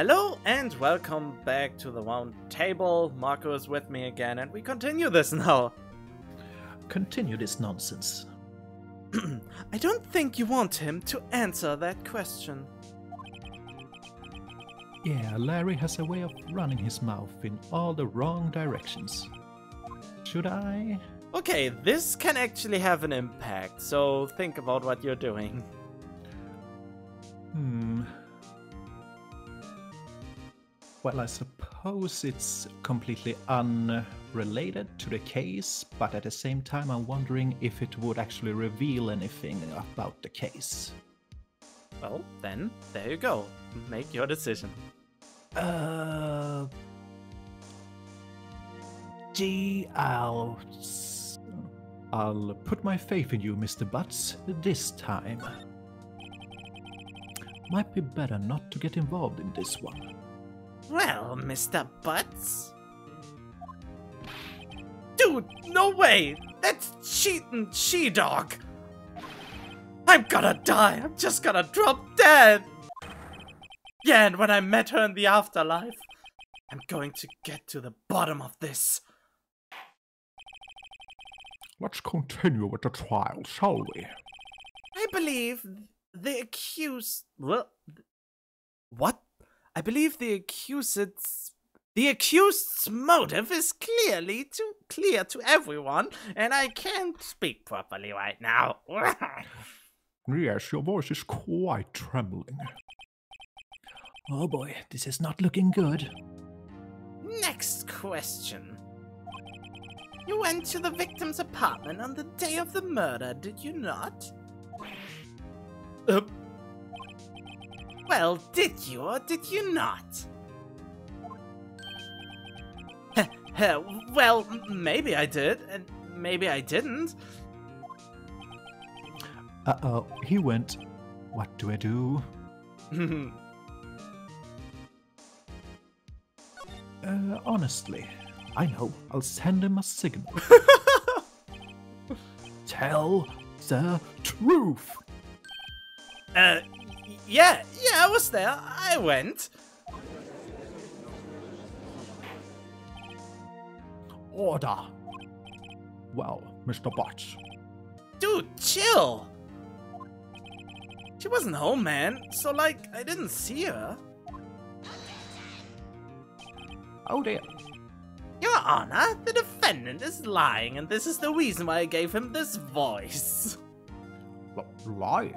Hello and welcome back to the round table. Marco is with me again and we continue this now. Continue this nonsense. I don't think you want him to answer that question. Yeah, Larry has a way of running his mouth in all the wrong directions. Should I? Okay, this can actually have an impact, so think about what you're doing. Hmm. Well, I suppose it's completely unrelated to the case, but at the same time, I'm wondering if it would actually reveal anything about the case. Well, then, there you go. Make your decision. Uh. Gee, I'll. I'll put my faith in you, Mr. Butz, this time. Might be better not to get involved in this one. Well, Mr. Butz? Dude, no way! That's cheating she-dog! I'm gonna die! I'm just gonna drop dead! Yeah, and when I met her in the afterlife, I'm going to get to the bottom of this. Let's continue with the trial, shall we? I believe the accused. Well, what? I believe the accused's. The accused's motive is clearly too clear to everyone, and I can't speak properly right now. Yes, your voice is quite trembling. Oh boy, this is not looking good. Next question. You went to the victim's apartment on the day of the murder, did you not? Uh, well, did you or did you not? Heh, well, maybe I did, and maybe I didn't. Uh oh, he went. What do I do? Uh, honestly, I know. I'll send him a signal. Tell the truth. uh, yeah, yeah, I was there. I went. Order. Well, Mr. Butz, Dude, chill. She wasn't home, man. So, like, I didn't see her. oh dear. Your Honor, the defendant is lying, and this is the reason why I gave him this voice. L- lying.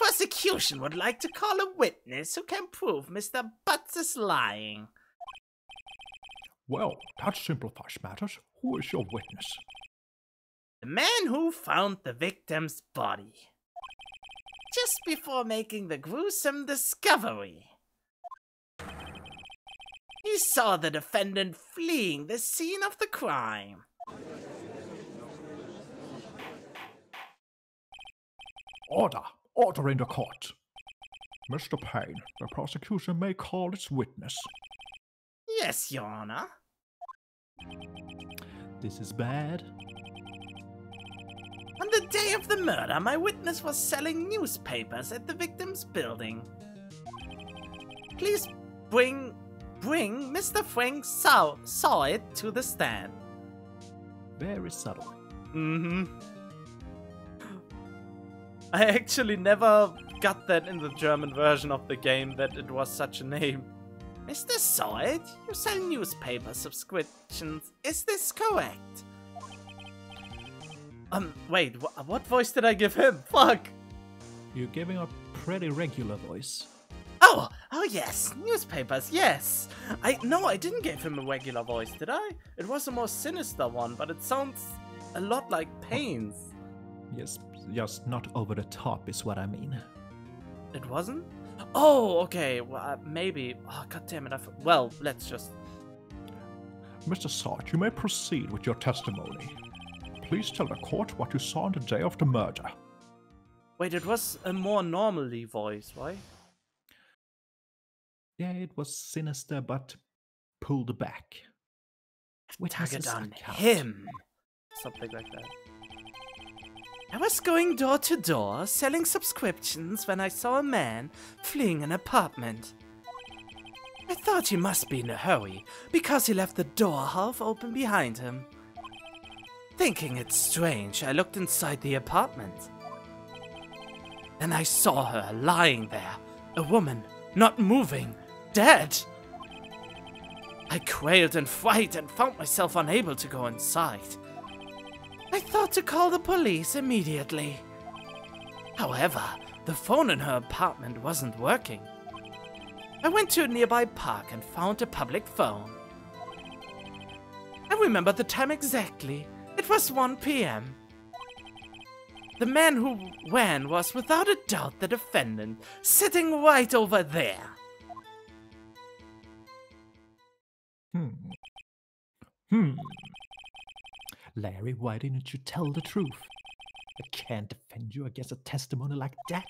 The prosecution would like to call a witness who can prove Mr. Butz is lying. Well, that simplifies matters. Who is your witness? The man who found the victim's body. Just before making the gruesome discovery. He saw the defendant fleeing the scene of the crime. Order. Order in the court. Mr. Payne, the prosecution may call its witness. Yes, Your Honor. This is bad. On the day of the murder, my witness was selling newspapers at the victim's building. Please bring bring Mr. Frank saw, Sahwit to the stand. Very subtle. Mm-hmm. I actually never got that in the German version of the game that it was such a name. Mr. Sahwit, you sell newspaper subscriptions. Is this correct? Um, wait, wh- what voice did I give him? Fuck! You're giving a pretty regular voice. Oh, oh yes, newspapers, yes. I no, I didn't give him a regular voice, did I? It was a more sinister one, but it sounds a lot like Payne's. Yes, just not over the top is what I mean. It wasn't? Oh, okay. Well, uh, maybe. Oh, God damn it! Well, let's just. Mr. Sarge, you may proceed with your testimony. Please tell the court what you saw on the day of the murder. Wait, it was a more normally voice, right? Yeah, it was sinister but pulled back. Target on him. Something like that. I was going door to door selling subscriptions when I saw a man fleeing an apartment. I thought he must be in a hurry because he left the door half open behind him. Thinking it strange, I looked inside the apartment. Then I saw her lying there, a woman, not moving, dead. I quailed in fright and found myself unable to go inside. I thought to call the police immediately. However, the phone in her apartment wasn't working. I went to a nearby park and found a public phone. I remember the time exactly. It was 1 p.m. The man who ran was without a doubt the defendant, sitting right over there. Hmm. Hmm. Larry, why didn't you tell the truth? I can't defend you against a testimony like that.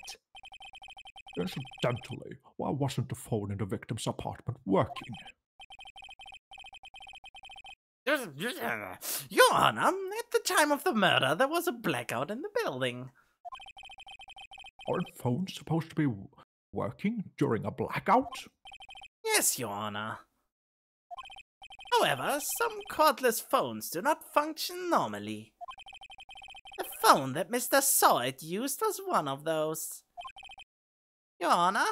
Incidentally, why wasn't the phone in the victim's apartment working? Uh, Your Honor, um, at the time of the murder, there was a blackout in the building. Aren't phones supposed to be working during a blackout? Yes, Your Honor. However, some cordless phones do not function normally. The phone that Mr. Sahwit used was one of those. Your Honor,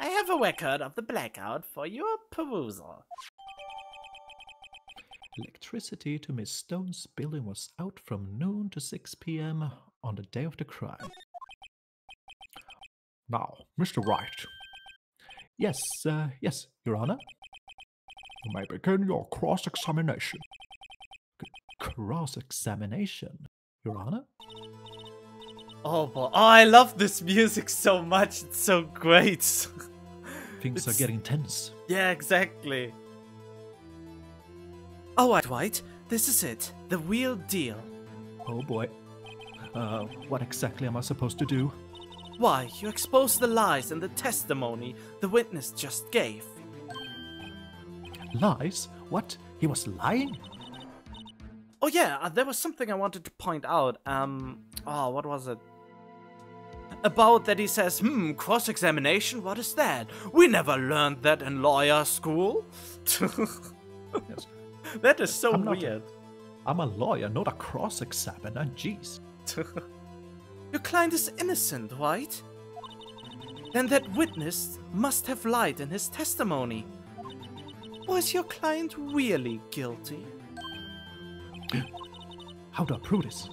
I have a record of the blackout for your perusal. Electricity to Miss Stone's building was out from noon to 6 p.m. on the day of the crime. Now, Mr. Wright. Yes, uh, yes, Your Honor. You may begin your cross examination. Cross examination, Your Honor? Oh boy, oh, I love this music so much. It's so great. Things It's- are getting tense. yeah, exactly. Alright, White, this is it. The real deal. Oh boy. Uh, what exactly am I supposed to do? Why, you expose the lies and the testimony the witness just gave. Lies? What? He was lying? Oh yeah, uh, there was something I wanted to point out. Um, oh, what was it? About that he says, hmm, cross-examination, what is that? We never learned that in lawyer school. Yes. That is so I'm weird. I'm a lawyer, not a cross examiner. Jeez. Your client is innocent, right? Then that witness must have lied in his testimony. Was your client really guilty? How do I prove this?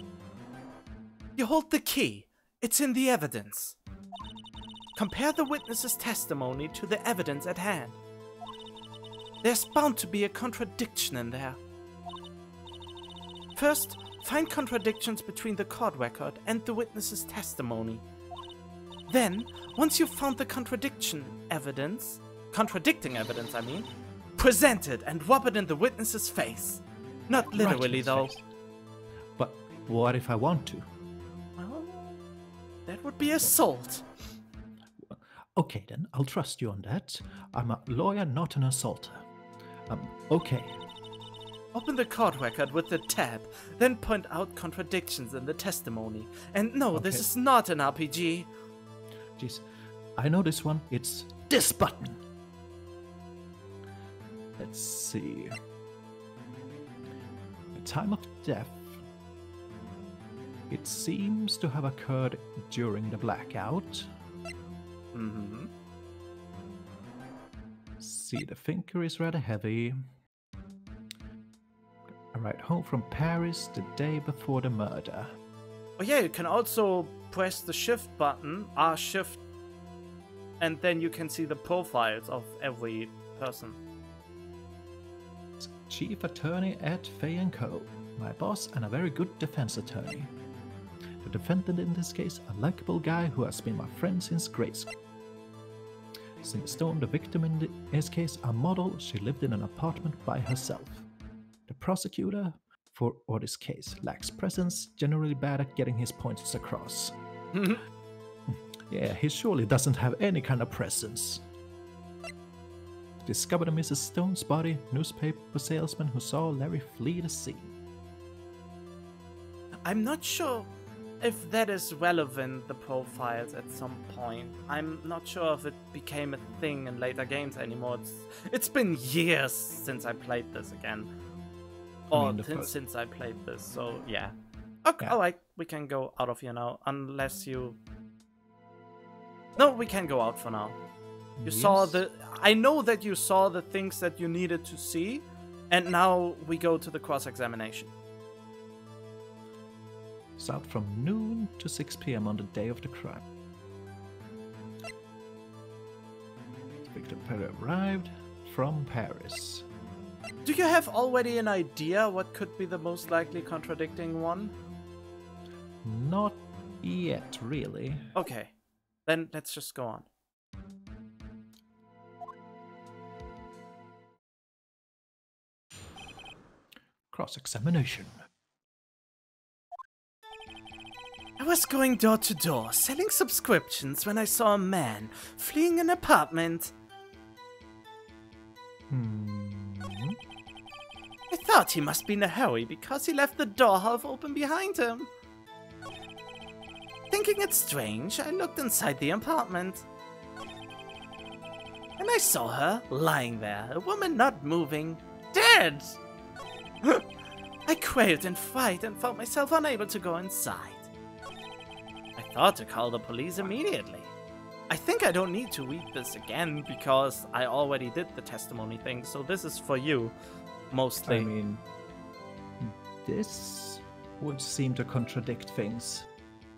You hold the key. It's in the evidence. Compare the witness's testimony to the evidence at hand. There's bound to be a contradiction in there. First, find contradictions between the court record and the witness's testimony. Then, once you've found the contradiction evidence, contradicting evidence, I mean, present it and rub it in the witness's face. Not literally, his though. face. But what if I want to? Well, that would be assault. Okay, then, I'll trust you on that. I'm a lawyer, not an assaulter. Um, okay. Open the court record with the tab, then point out contradictions in the testimony. And no, this is not an RPG. Jeez. I know this one. It's this button. Let's see. The time of death. It seems to have occurred during the blackout. Mm-hmm. See, the finger is rather heavy. Ride home from Paris the day before the murder. Oh yeah, you can also press the shift button, R shift, and then you can see the profiles of every person. Chief attorney at Fey & Co. My boss and a very good defense attorney. The defendant in this case, a likable guy who has been my friend since grade school. Cindy Stone, the victim in th- this case, a model, she lived in an apartment by herself. The prosecutor, for or this case, lacks presence, generally bad at getting his points across. Mm-hmm. Yeah, he surely doesn't have any kind of presence. Discovered a Mrs. Stone's body, newspaper salesman who saw Larry flee the scene. I'm not sure if that is relevant, the profiles at some point. I'm not sure if it became a thing in later games anymore. It's, it's been years since I played this again. I Or mean, since, since I played this, so yeah. Okay, Yeah. alright, we can go out of here now, unless you... No, we can go out for now. You saw the. I know that you saw the things that you needed to see, and now we go to the cross examination. It's out from noon to 6 p.m. on the day of the crime. Victor Perry arrived from Paris. Do you have already an idea what could be the most likely contradicting one? Not yet, really. Okay, then let's just go on. Cross examination. I was going door to door selling subscriptions when I saw a man fleeing an apartment. Hmm. I thought he must be in a hurry because he left the door half open behind him. Thinking it strange, I looked inside the apartment. And I saw her lying there, a woman not moving, dead! I quailed in fright and felt myself unable to go inside. I thought to call the police immediately. I think I don't need to read this again because I already did the testimony thing, so this is for you, mostly. I mean, this would seem to contradict things.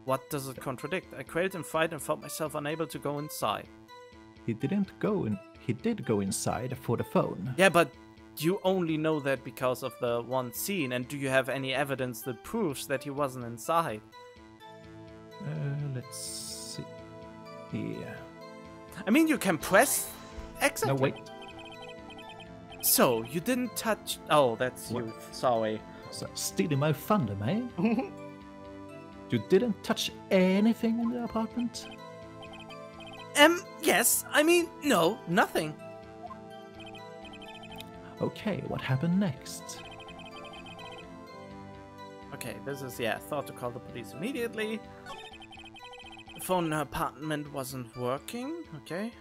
What does it contradict? I quailed in fright and felt myself unable to go inside. He didn't go in. He did go inside for the phone. Yeah, but you only know that because of the one scene, and do you have any evidence that proves that he wasn't inside? Uh, let's see. Yeah. I mean, you can press. Exactly. No, wait. So, you didn't touch. Oh, that's you. Sorry. So, stealing my thunder, man. you didn't touch anything in the apartment? Um, yes. I mean, no, nothing. Okay, what happened next? Okay, this is, yeah, thought to call the police immediately. The phone in her apartment wasn't working. Okay.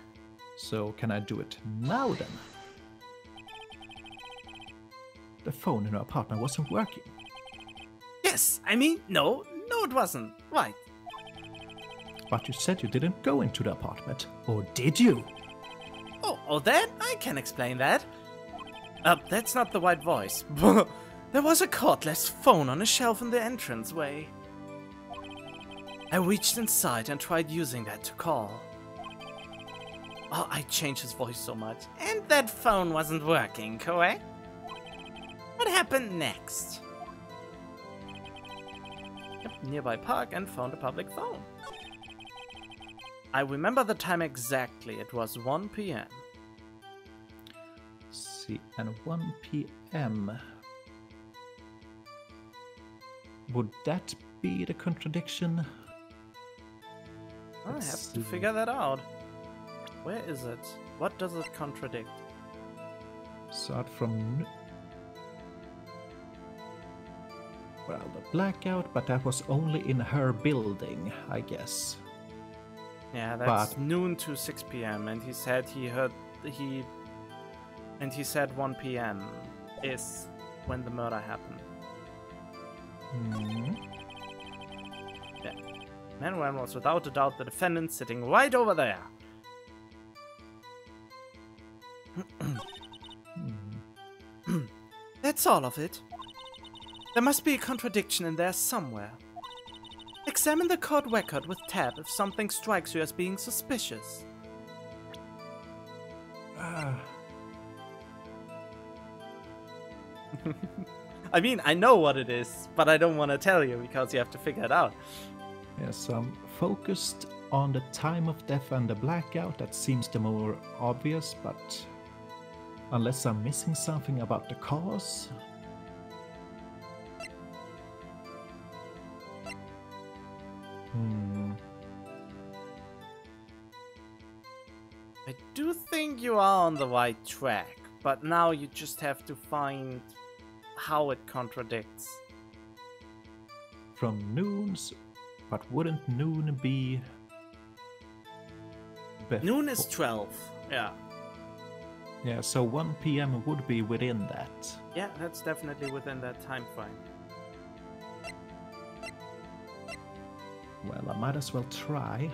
So, can I do it now then? The phone in her apartment wasn't working. Yes, I mean, no, no, it wasn't. Right. But you said you didn't go into the apartment, or did you? Oh, oh, that? I can explain that. Uh, that's not the right voice. there was a cordless phone on a shelf in the entranceway. I reached inside and tried using that to call. Oh, I changed his voice so much. And that phone wasn't working, correct? What happened next? Nearby park and found a public phone. I remember the time exactly. It was 1 p.m. See, and 1 p.m. Would that be the contradiction? I Let's have to figure that out. Where is it? What does it contradict? Start from. Well, the blackout, but that was only in her building, I guess. Yeah, that's But- noon to 6 p.m. And he said he heard he, and he said 1 p.m. is when the murder happened. Hmm. Manuel was without a doubt the defendant, sitting right over there. Hmm. That's all of it. There must be a contradiction in there somewhere. Examine the court record with Tab if something strikes you as being suspicious. Ah, I mean, I know what it is, but I don't want to tell you because you have to figure it out. yes, I'm focused on the time of death and the blackout. That seems the more obvious, but unless I'm missing something about the cause. Hmm. I do think you are on the right track, but now you just have to find how it contradicts. From noons But wouldn't noon be. Noon is 12. Yeah. Yeah, so 1 p.m. would be within that. Yeah, that's definitely within that time frame. Well, I might as well try.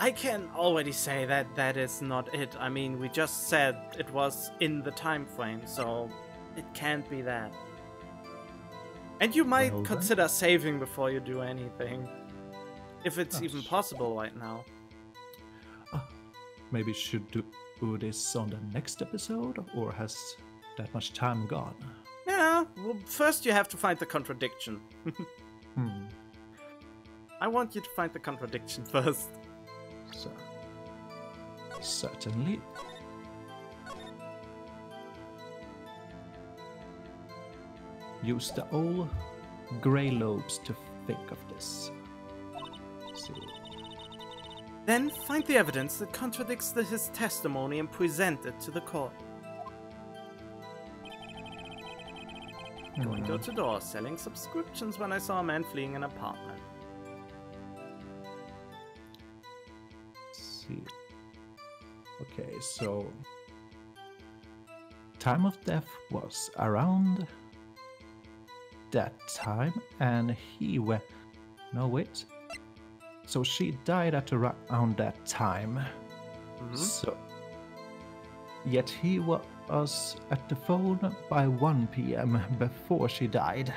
I can already say that that is not it. I mean, we just said it was in the time frame, so it can't be that. And you might Well, then. consider saving before you do anything. If it's even possible right now. Maybe should do this on the next episode, or has that much time gone? Yeah, well, first you have to find the contradiction. Hmm. I want you to find the contradiction first. So, certainly. Use the old grey lobes to think of this. See. Then find the evidence that contradicts the, his testimony and present it to the court. Going door hmm. to door, selling subscriptions when I saw a man fleeing an apartment. So time of death was around that time, and he went. No, wait. So she died at around that time. Mhm. So, yet he was at the phone by 1 p.m. before she died.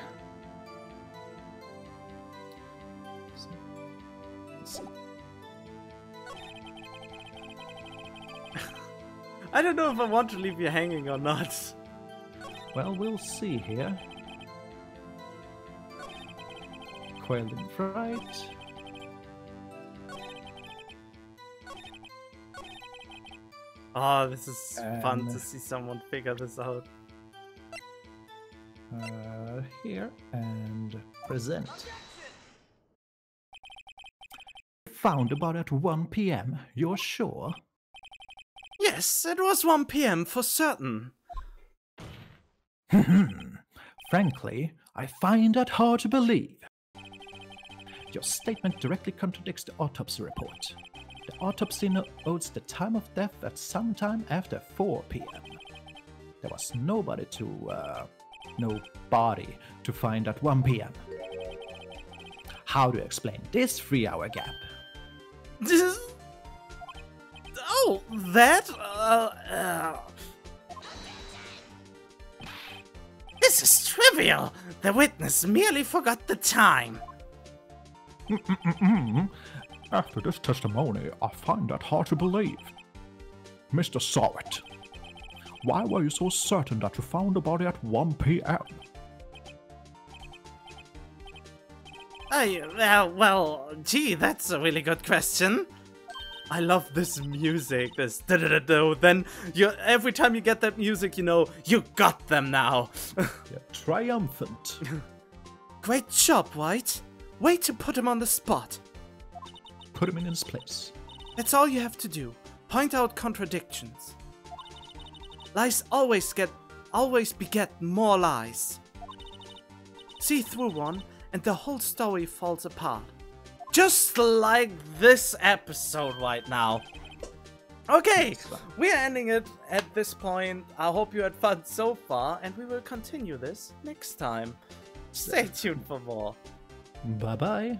I don't know if I want to leave you hanging or not. Well, we'll see here. Quailed in fright. Oh, this is fun Um, to see someone figure this out. Uh, here and present. Found about at 1 p.m. You're sure? Yes, it was 1 p.m. for certain. Frankly, I find that hard to believe. Your statement directly contradicts the autopsy report. The autopsy notes the time of death at some time after 4 p.m. There was nobody to, uh, no body to find at 1 p.m. How do you explain this three hour gap? Oh, that? Uh, uh. This is trivial. The witness merely forgot the time. After this testimony, I find that hard to believe. Mr. Sahwit, why were you so certain that you found the body at 1 p.m.? I, uh, well, gee, that's a really good question. I love this music, this da da da da. Then you, every time you get that music, you know you got them now. Yeah, triumphant. Great job, White. Way to put him on the spot. Put him in his place. That's all you have to do. Point out contradictions. Lies always get always beget more lies. See through one and the whole story falls apart. Just like this episode right now. Okay, we're ending it at this point. I hope you had fun so far, and we will continue this next time. Stay tuned for more. Bye bye.